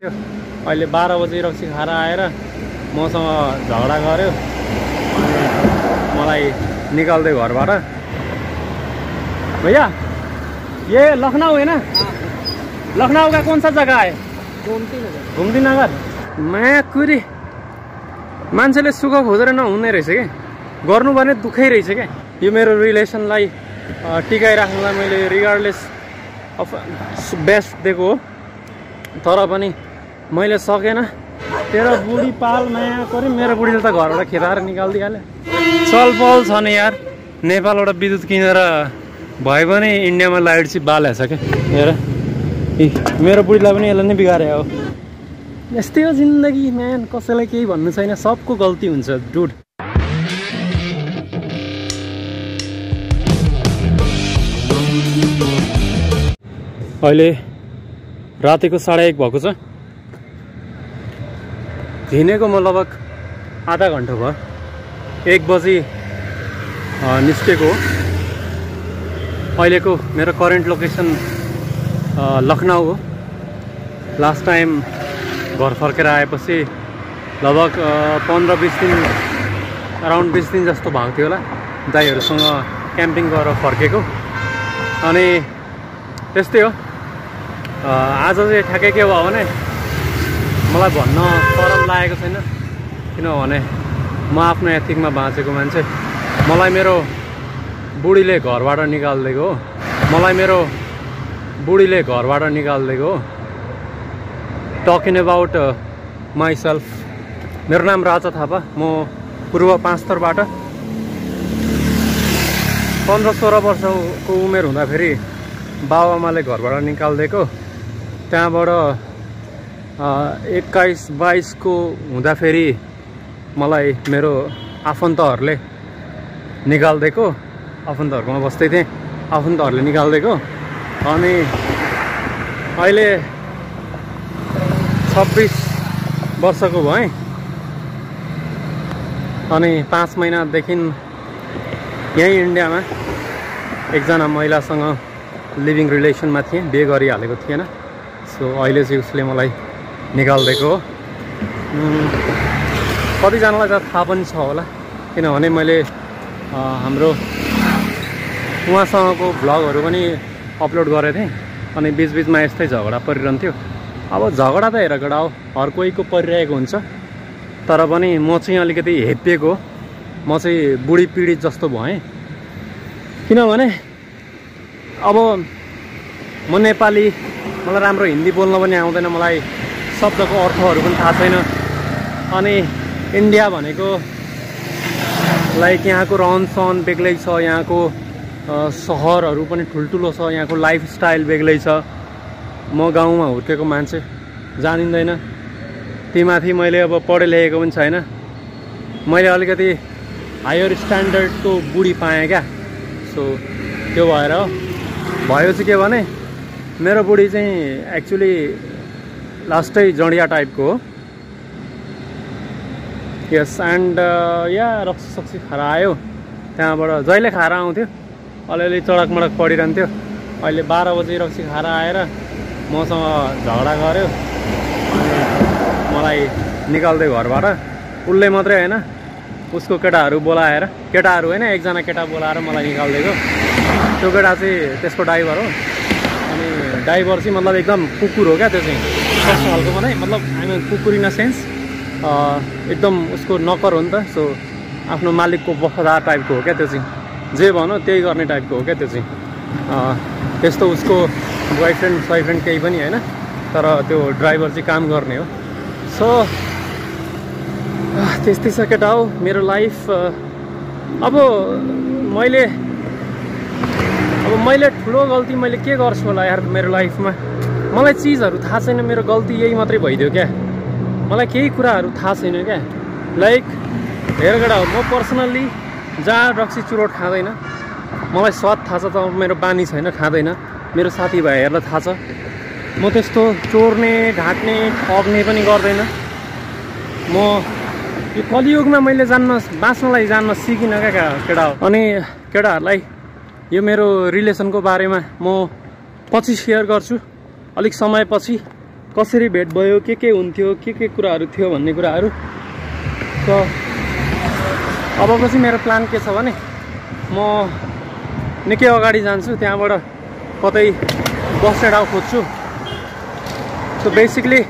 अहिले बाह्र बजी रक्सी खाएर आएर मसँग झगडा गऱ्यो अनि मलाई निकाल्दै घरबाट। भैया ये लखनऊ है ना लखनऊ का कौन सा जगह है घुम्ती नगर माकुरी मान्छेले सुख खोजेर नहुने रहेछ कि? गर्नु भने दुःखै रहेछ क्या यो मेरो रिलेसनलाई टिकाइराख्नुलाई मैले रिगार्डलेस अफ बेस्ट दिएको हो। तर पनि मैले सकेन। तेरो बुढी पाल माया गऱ्यो मेरो बुढीले त घरबाट खेदाएर निकालिदिइहाल्यो चल पल छ नि यार। नेपालबाट विद्युत किनेर भए पनि इन्डियामा लाइट चाहिँ बालेछ क्या हेर। मेरो बुढीलाई पनि यसले नै बिगारे हो। यस्तै हो जिन्दगी म्यान कसैलाई केही भन्नु छैन। सबको गल्ती हुन्छ डुड अहिले रातिको साढे एक भएको छ। हिँडेको म लगभग आधा घन्टा भयो। एक बजी निस्केको अहिलेको मेरो करेन्ट लोकेसन लखनऊ हो। लास्ट टाइम घर फर्केर आएपछि लगभग पन्ध्र बिस दिन अराउन्ड बिस दिन जस्तो भएको थियो होला दाईहरूसँग क्याम्पिङ गरेर फर्केको। अनि त्यस्तै हो। आज चाहिँ ठ्याक्कै के भयो भने मलाई भन्न सरल लागेको छैन। किनभने म आफ्नो एथिकमा बाँचेको मान्छे। मलाई मेरो बुढीले घरबाट निकालिदिएको हो मलाई मेरो बुढीले घरबाट निकालिदिएको हो टकिङ अबाउट माइसेल्फ मेरो नाम राजा थापा। म पूर्व पाँचथरबाट। पन्ध्र सोह्र वर्षको उमेर हुँदाखेरि बाबाआमाले घरबाट निकालिदिएको त्यहाँबाट एक्काइस बाइसको हुँदाखेरि मलाई मेरो आफन्तहरूले निकालिदिएको। आफन्तहरूकोमा बस्दै थिएँ। आफन्तहरूले निकालिदिएको। अनि अहिले छब्बिस वर्षको भएँ। अनि पाँच महिनादेखि यहीँ इन्डियामा एकजना महिलासँग लिभिङ रिलेसनमा थिएँ। बिहे गरिहालेको थिएन। सो अहिले चाहिँ उसले मलाई निकालिदिएको हो। कतिजनालाई त थाहा पनि छ होला किनभने मैले हाम्रो उहाँसँगको भ्लगहरू पनि अपलोड गरेको थिएँ अनि बिचबिचमा यस्तै झगडा परिरहन्थ्यो। अब झगडा त हेर गडा हो हर कोहीको परिरहेको हुन्छ तर पनि म चाहिँ अलिकति हेपिएको म चाहिँ बुढी पीडित जस्तो भएँ। किनभने अब म नेपाली मलाई राम्रो हिन्दी बोल्न पनि आउँदैन मलाई शब्दको अर्थहरू पनि थाहा छैन। अनि इन्डिया भनेको लाइक यहाँको रहन सहन बेग्लै छ यहाँको सहरहरू पनि ठुल्ठुलो छ यहाँको लाइफस्टाइल बेग्लै छ। म गाउँमा हुर्केको मान्छे जानिँदैन। तीमाथि मैले अब पढे लेखेको पनि छैन। मैले अलिकति हायर स्ट्यान्डर्डको बुढी पाएँ क्या। सो त्यो भएर भयो चाहिँ के भने मेरो बुढी चाहिँ एक्चुली लास्टै जडिया टाइपको हो। यस एन्ड या रक्सी सक्सी खाएर आयो। त्यहाँबाट जहिले खाएर आउँथ्यो अलिअलि चडक मडक पडिरहन्थ्यो। अहिले बाह्र बजी रक्सी खाएर आएर मसँग झगडा गऱ्यो अनि मलाई निकाल्दै घरबाट। उसले मात्रै होइन उसको केटाहरू बोलाएर केटाहरू होइन एकजना केटा बोलाएर मलाई निकालिदिएको। त्यो केटा चाहिँ त्यसको ड्राइभर हो। अनि ड्राइभर चाहिँ मतलब एकदम कुकुर हो क्या त्यो चाहिँ। कस्तो खालको भने मतलब हामी कुकुर इन अ सेन्स एकदम उसको नकर हो नि त। सो आफ्नो मालिकको वफादार टाइपको हो क्या त्यो चाहिँ? जे भनौँ त्यही गर्ने टाइपको हो क्या त्यो चाहिँ? त्यस्तो उसको बोयफ्रेन्ड सोयफ्रेन्ड केही पनि होइन। तर त्यो ड्राइभर चाहिँ काम गर्ने हो। सो त्यस्तै छ केटा हो मेरो लाइफ अब मैले अब मैले ठुलो गल्ती मैले के गर्छु होला यार मेरो लाइफमा मलाई चिजहरू थाहा छैन मेरो गल्ती यही मात्रै भइदियो क्या। मलाई केही कुराहरू थाहा छैन क्या। लाइक हेर केटा हो म पर्सनल्ली जहाँ रक्सी चुरोट खाँदैन मलाई स्वाद थाहा छ त मेरो बानी छैन खाँदैन। मेरो साथीभाइहरूलाई थाहा छ। म त्यस्तो चोर्ने ढाँट्ने ठग्ने पनि गर्दैन। म यो कलियुगमा मैले जान्न बाँच्नलाई जान्न सिकिनँ क्या केटा हो? अनि केटाहरूलाई यो मेरो रिलेसनको बारेमा म पछि सेयर गर्छु। अलिक समयपछि कसरी भेट भयो के के हुन्थ्यो के के कुराहरू थियो भन्ने कुराहरू। सो अबको चाहिँ मेरो प्लान के छ भने म निकै अगाडि जान्छु त्यहाँबाट कतै बस ठाउँ खोज्छु। सो बेसिकली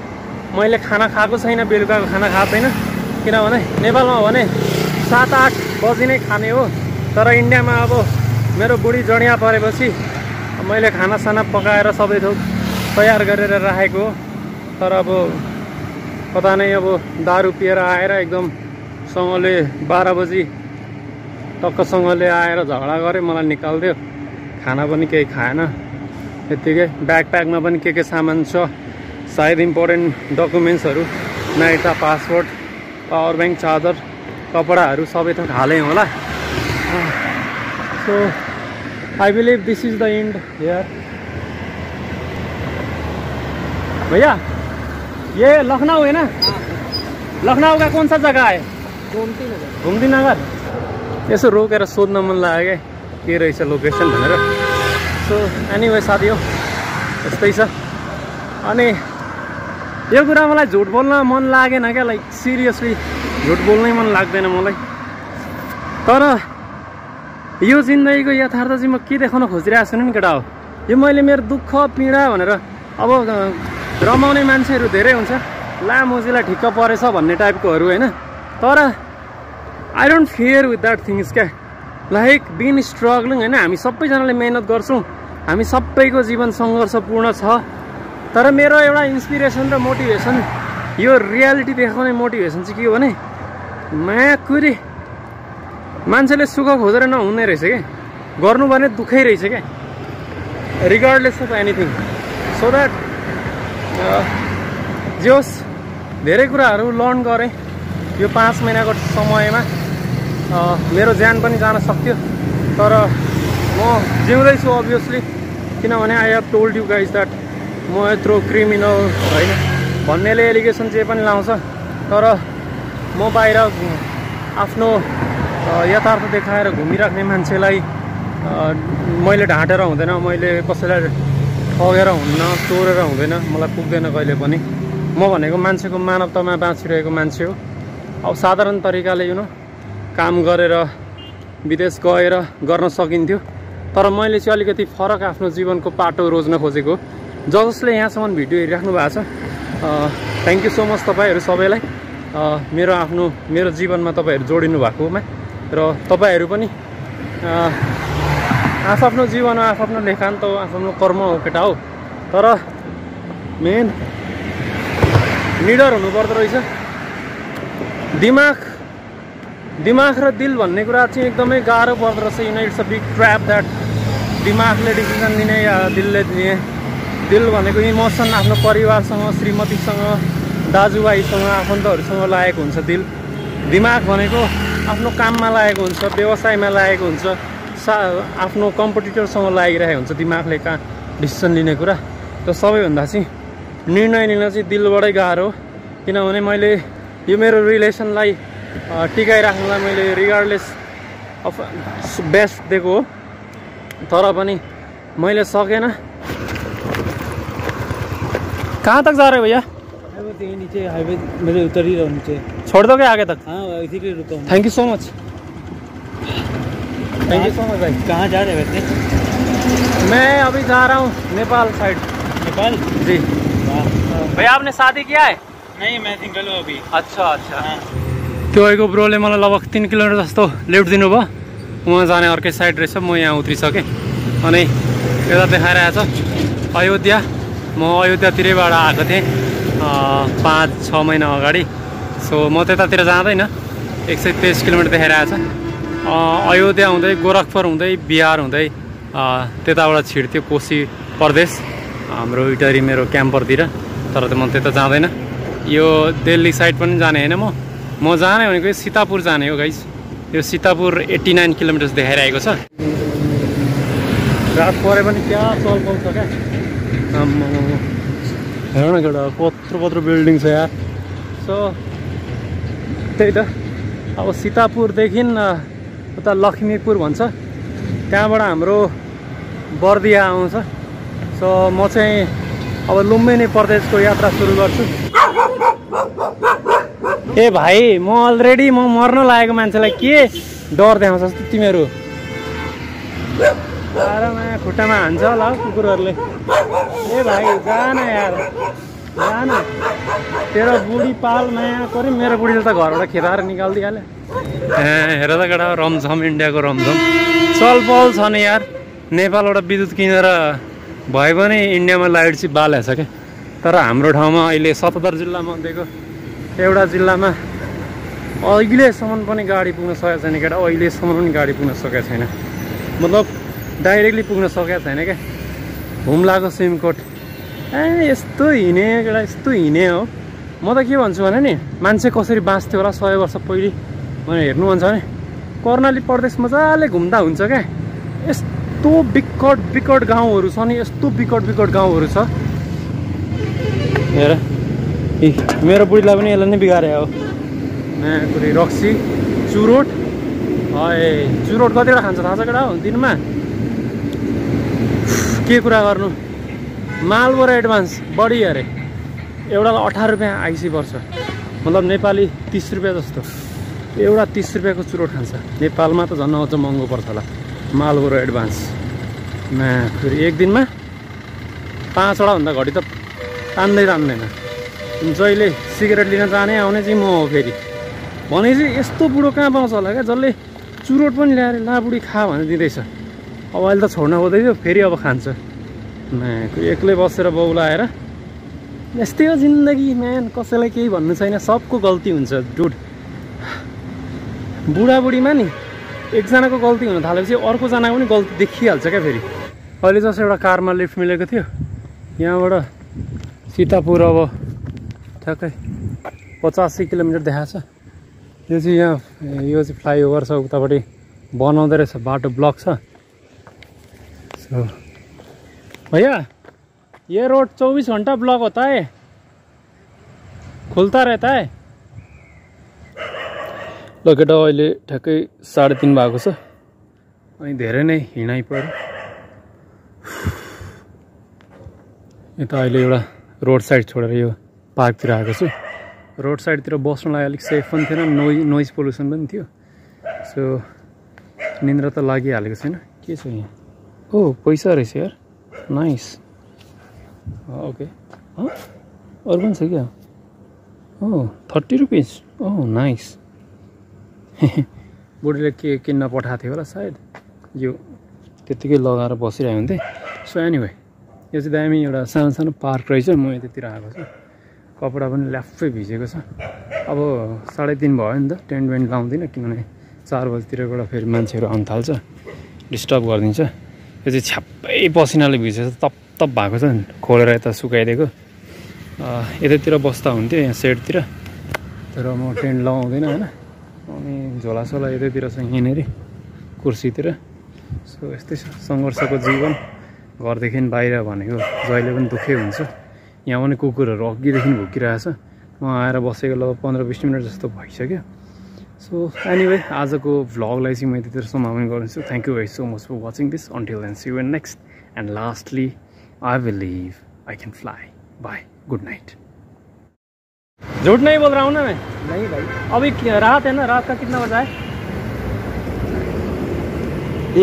मैले खाना खाएको छैन बेलुकाको खाना खाएको छैन किनभने नेपालमा भने सात आठ बजी नै खाने हो। तर इन्डियामा अब मेरो बुढी जडिया परेपछि मैले खानासाना पकाएर सबै थोक तयार गरेर राखेको तर अब कता नै अब दारु पिएर आएर एकदम सँगले बाह्र बजी टक्कसँगले आएर झगडा गरेँ मलाई निकालिदियो। खाना पनि केही खाएन। त्यत्तिकै ब्याकप्याकमा पनि के के सामान छ सायद इम्पोर्टेन्ट डकुमेन्ट्सहरू नाइटा पासपोर्ट पावर ब्याङ्क चार्जर कपडाहरू सबै थोक हालेँ होला। So I believe this is the end here भैया ये लखनऊ है ना? लखनऊ का कौन सा जगह है? घुम्ती नगर यसो रोकेर सोध्न मन लाग्यो क्या? के रहेछ लोकेसन भनेर। सो एनिवे साथी हो यस्तै छ। अनि यो कुरा मलाई झुट बोल्न मन लागेन क्या? लाइक सिरियसली झुट बोल्नै मन लाग्दैन मलाई। तर यो जिन्दगीको यथार्थ चाहिँ म के देखाउन खोजिरहेको छु नि केटा हो? यो मैले मेरो दुःख पीडा भनेर अब रमाउने मान्छेहरू धेरै हुन्छ। ला मोजीलाई ठिक्क परेछ भन्ने टाइपकोहरू होइन। तर I don't fear with that things क्या? लाइक बिन स्ट्रगलिङ होइन? हामी सबैजनाले मेहनत गर्छौँ। हामी सबैको जीवन सङ्घर्षपूर्ण छ। तर मेरो एउटा इन्सपिरेसन र मोटिभेसन यो रियालिटी देखाउने मोटिभेसन चाहिँ के हो भने माकुरी मान्छेले सुख खोजेर नहुने रहेछ क्या? गर्नुपर्ने दुःखै रहेछ क्या? Regardless of anything so that जे होस् धेरै कुराहरू लर्न गरेँ यो पाँच महिनाको समयमा। मेरो ज्यान पनि जान सक्थ्यो। तर म जिउँदैछु अभियसली किनभने I have told you guys that म यत्रो क्रिमिनल होइन भन्नेले एलिगेसन जे पनि लाउँछ। तर म बाहिर आफ्नो यथार्थ देखाएर घुमिराख्ने मान्छेलाई मैले ढाँटेर हुँदैन। मैले कसैलाई ठगेर हुन्न चोरेर हुँदैन मलाई पुग्दैन कहिले पनि। म भनेको मान्छेको मानवतामा बाँचिरहेको मान्छे हो। अब साधारण तरिकाले यु नो काम गरेर विदेश गएर गर्न सकिन्थ्यो। तर मैले चाहिँ अलिकति फरक आफ्नो जीवनको पाटो रोज्न खोजेको। ज जसले यहाँसम्म भिडियो हेरिराख्नु भएको छ थ्याङ्क यू सो मच तपाईँहरू सबैलाई। मेरो आफ्नो मेरो जीवनमा तपाईँहरू जोडिनु भएकोमा र तपाईँहरू पनि आफ्नो जीवनमा आफ्नो लेखान्त हो आफ्नो कर्म हो केटा हो। तर मेन निडर हुनुपर्दो रहेछ। दिमाग दिमाग र दिल भन्ने कुरा चाहिँ एकदमै गाह्रो पर्दो रहेछ। यिनीहरू it's a big trap that दिमागले decision लिने या दिलले दिने दिल भनेको इमोसन आफ्नो परिवारसँग श्रीमतीसँग दाजुभाइसँग आफन्तहरूसँग लागेको हुन्छ दिल। दिमाग भनेको आफ्नो काममा लागेको हुन्छ व्यवसायमा लागेको हुन्छ। सा आफ्नो कम्पिटिटरसँग लागिरहेको हुन्छ दिमागले कहाँ डिसिसन लिने कुरा। र सबैभन्दा चाहिँ निर्णय लिन चाहिँ दिलबाटै गाह्रो किनभने मैले यो मेरो रिलेसनलाई टिकाइराख्नुलाई मैले रिगार्डलेस अफ बेस्ट दिएको हो। तर पनि मैले सकेन। कहाँ तक जा रहे भैया? नीचे हाईवे मेरे उतर ही रहो नीचे छोड़ दोगे आगे तक। हाँ इसीलिए रुका। हूँ thank you so much so भाई? कहाँ जा रहे वैसे? मैं अभी जा रहा हूँ नेपाल साइड। नेपाल? जी। भैया आपने शादी किया है? नहीं मैं सिंगल हूँ अभी। अच्छा अच्छा। हाँ। त्यो अहिलेको ब्रोले मलाई लगभग तिन किलोमिटर जस्तो लेफ़्ट दिनुभयो उहाँ जाने अर्कै साइड रहेछ म यहाँ उत्रिसकेँ अनि यता देखाइरहेछ अयोध्या। म अयोध्यातिरैबाट आएको थिएँ अँ, पाँच छ महिना अगाडि सो म त्यतातिर जाँदैन एक सय तेइस किलोमिटर देखाइरहेछ अयोध्या हुँदै गोरखपुर हुँदै बिहार हुँदै त्यताबाट छिड्थ्यो कोशी प्रदेश हाम्रो इटरी मेरो क्याम्परतिर तर त म त्यता जाँदैन। यो दिल्ली साइड पनि जाने होइन म। म जाने भनेको सीतापुर जाने हो गाइस यो सीतापुर एट्टी नाइन किलोमिटर्स देखाइरहेको छ। रात परे पनि क्या चल पाउँछ क्या। हेर न केटा कत्रो कत्रो बिल्डिङ छ यार। सो त्यही त। अब सीतापुरदेखि उता लक्ष्मीपुर भन्छ। त्यहाँबाट हाम्रो बर्दिया आउँछ। सो म चाहिँ अब लुम्बिनी प्रदेशको यात्रा सुरु गर्छु। ए भाइ म अलरेडी म मर्न लागेको मान्छेलाई के डर देखाउँछ जस्तो तिमीहरू? आएर खुट्टामा हान्छ होला कुकुरहरूले। ए भाइ जान यार। तेरो बुढी पाल माया गऱ्यो मेरो बुढीले त घरबाट खेदाएर निकालिदिइहाल्यो ए हेर त केटा रमझम इन्डियाको रमझम चल पहल छ नि यार नेपालबाट विद्युत किनेर भए पनि इन्डियामा लाइट चाहिँ बालेको छ क्या तर हाम्रो ठाउँमा अहिले सतहत्तर जिल्लामा दिएको एउटा जिल्लामा अहिलेसम्म पनि गाडी पुग्न सकेको छैन केटा। अहिलेसम्म पनि गाडी पुग्न सकेको छैन। मतलब डाइरेक्टली पुग्न सकेको छैन क्या हुम्लाको सिमकोट। ए यस्तो हिँडे केटा यस्तो हिँडे हो। म त के भन्छु भने नि मान्छे कसरी बाँच्थ्यो होला सय वर्ष पहिले भनेर हेर्नु मन छ भने कर्णाली प्रदेश मजाले घुम्दा हुन्छ क्या। यस्तो बिकट बिकट गाउँहरू छ नि यस्तो बिकट बिकट गाउँहरू छ। हेर ए मेरो बुढीलाई पनि यसलाई नै बिगारे हो। कुरै रक्सी चुरोट। है चुरोट कतिवटा खान्छ थाहा छ केटा हो दिनमा? के कुरा गर्नु? मालबोर एडभान्स बढी अरे। एउटालाई अठार रुपियाँ आइसी पर्छ। मतलब नेपाली तिस रुपियाँ जस्तो। एउटा तिस रुपियाँको चुरोट खान्छ। नेपालमा त झन् अझ महँगो पर्छ होला। Marlboro advance. मा फेरि एक दिनमा? पाँचवटा भन्दा घडी त तान्दै तान्दैन। जहिले सिगरेट लिन जाने आउने चाहिँ म हो फेरि। भनेपछि यस्तो बुढो कहाँ पाउँछ होला क्या? जसले चुरोट पनि ल्याएर ला बुढी खा भनेर दिँदैछ। अब अहिले त छोड्न खोज्दैथ्यो फेरि अब खान्छ। एक्लै बसेर बौलाएर यस्तै हो जिन्दगी म्यान कसैलाई केही भन्नु छैन सबको गल्ती हुन्छ डुड बुढाबुढीमा नि एकजनाको गल्ती हुन थालेपछि अर्कोजनाको पनि गल्ती देखिहाल्छ क्या फेरि। अहिले जस्तो एउटा कारमा लिफ्ट मिलेको थियो। यहाँबाट सीतापुर अब ठ्याक्कै पचासी किलोमिटर देखाएको छ। यो चाहिँ यहाँ यो चाहिँ फ्लाइओभर छ उतापट्टि बनाउँदै रहेछ बाटो ब्लक छ। सो भैया ये रोड चौबीस घंटा ब्लॉक होता है। खुलता रहता है। ल केटा अहिले ठ्याक्कै साढे तिन भएको छ। अनि धेरै नै हिँडाइ पऱ्यो यता अहिले एउटा रोड साइड छोडेर यो पार्कतिर आएको छु। रोड साइडतिर बस्नलाई अलिक सेफ पनि थिएन नोइ नोइज पोल्युसन पनि थियो। सो निन्द्रा त लागिहालेको छैन। के छ यहाँ? ओ पैसा रहेछ यार। नाइस ओके अरू पनि छ क्या? Oh thirty rupees oh nice बुढीले के किन्न पठाएको थियो होला सायद यो त्यत्तिकै लगाएर बसिरहेको हुन्थेँ। सो एनिवे यो चाहिँ दामी एउटा सानो सानो पार्क रहेछ। म यतातिर आएको छु। कपडा पनि ल्याफै भिजेको छ। अब साढे तिन भयो नि त। टेन्ट वेन्ट लाउँदिनँ किनभने चार बजीतिरबाट फेरि मान्छेहरू आउनु थाल्छ। डिस्टर्ब गरिदिन्छ। यो चाहिँ छ्याप्पै पसिनाले भिजेको छ तप भएको छ नि खोलेर यता सुकाइदिएको। यतैतिर बस्दा हुन्थ्यो यहाँ सेडतिर तर म टेन्ट लगाउँदिनँ होइन? अनि झोलासोला यतैतिर छ यहाँनिर कुर्सीतिर। सो यस्तै छ सङ्घर्षको जीवन। घरदेखि बाहिर भनेको जहिले पनि दुःखै हुन्छ। यहाँ पनि कुकुरहरू अघिदेखि भुकिरहेछ। म आएर बसेको लगभग पन्ध्र बिस मिनट जस्तो भइसक्यो। सो एनिवे आजको भ्लगलाई चाहिँ म यतितिर समापन गर्छु thank you very so much for watching this until end see in next and lastly I believe I can fly bye good night झूठ नहीं बोल रहा हूँ ना मैं? नहीं भाई। अभी रात है ना? रात का कितना बजा है?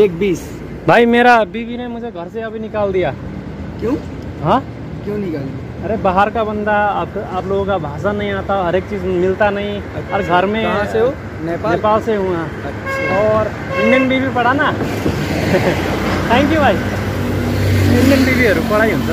एक बीस। भाई मेरा बीवी ने मुझे घर से अभी निकाल दिया। क्यों? हाँ? क्यों निकाल अरे बाहर का बंदा आप आप लोगों का भाषा नहीं आता हर एक चीज़ मिलता नहीं। और घर में कहाँ से हो? नेपाल? नेपाल से हूँ यहाँ अच्छा। और इंडियन बीवी पढ़ा ना? थ्याङ्क यू भाइ इन्डियन बिबीहरू पढाइ हुन्छ